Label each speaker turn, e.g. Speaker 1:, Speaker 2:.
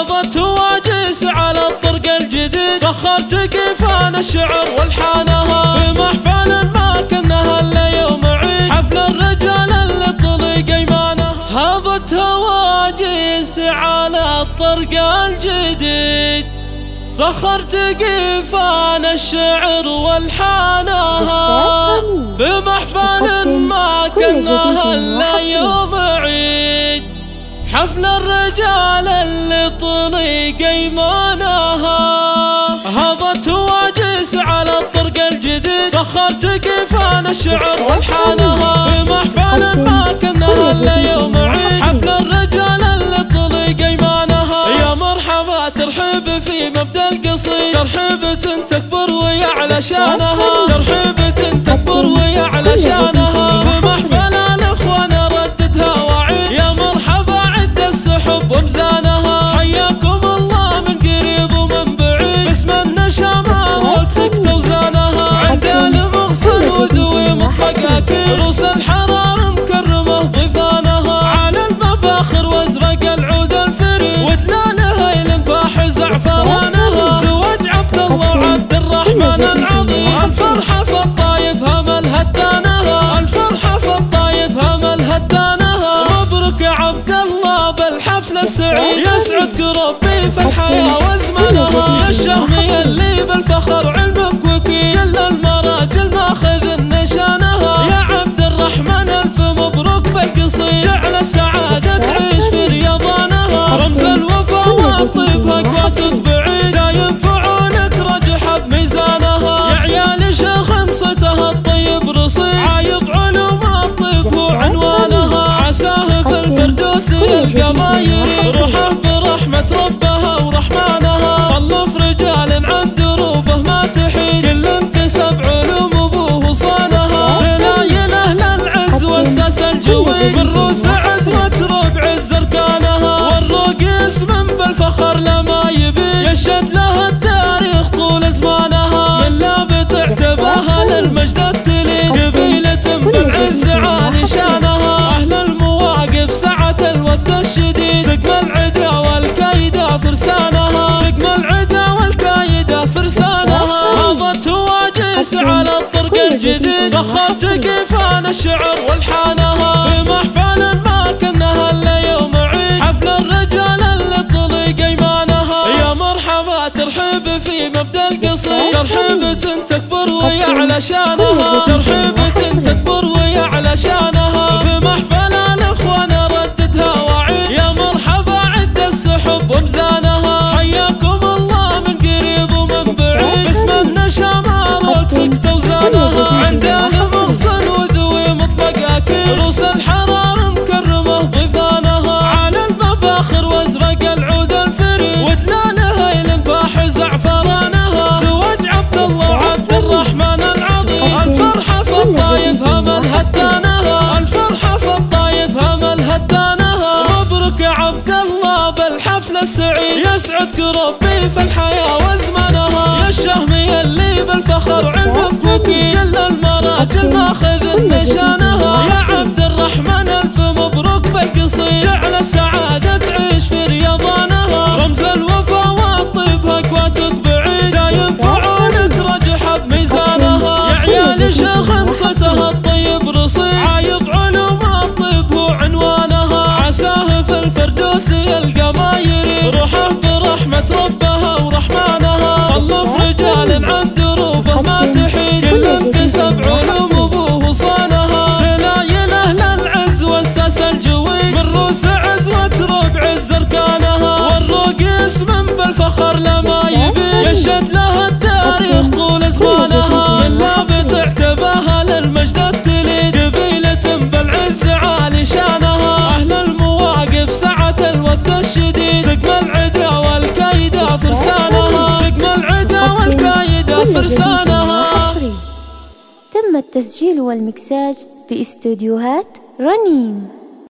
Speaker 1: هضت واجس على الطرق الجديد. سخرت قفان الشعر والحانها في محفل ما كنها إلا يوم عيد. حفل الرجال اللي طلق ايمانها هضت واجس على الطرق الجديد. سخرت قفان الشعر والحانها في محفل ما كنها إلا يوم عيد حفل الرجال اللي طلق ايمانها. هضت واجس على الطرق الجديد. سخرت قفان الشعر والحانها في محفل ما كنا الا يوم عيد. حفل الرجال اللي طلق ايمانها. يا مرحبا ترحب في مبدأ القصيد. ترحبة تكبر ويعلى شانها. ترحبة تكبر ويعلى شانها. الرحمن العظيم الفرحة في الطايف هم الهدانها الفرحة في الطايف هم الهدانها مبروك يا عبد الله بالحفل السعيد. يسعدك ربي في الحياة وازمنها الشهمية اللي بالفخر علمك وكيل المراجل ماخذ النشانها يا عبد الرحمن ألف مبروك بالقصيد جعل السعادة تعيش في رياضانها رمز الوفا والطيب اقواتك الجديد سخرت قفان الشعر والحانها في محفل ما كنها الا يوم عيد حفل الرجال اللي طلق ايمانها يا مرحبا ترحب في في الحياة وازمنها يا الشهمية اللي بالفخر علمك وكيل المراجل ماخذ يشهد لها التاريخ طول زمانها. من لا بتعتباها للمجد التليد. قبيلة بالعز عالي شانها. أهل المواقف سعة الوقت الشديد. سقم العدا والكايدة فرسانها. سقم العدا والكايدة فرسانها.
Speaker 2: تم التسجيل والمكساج في استوديوهات رنيم.